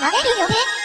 なれるよね。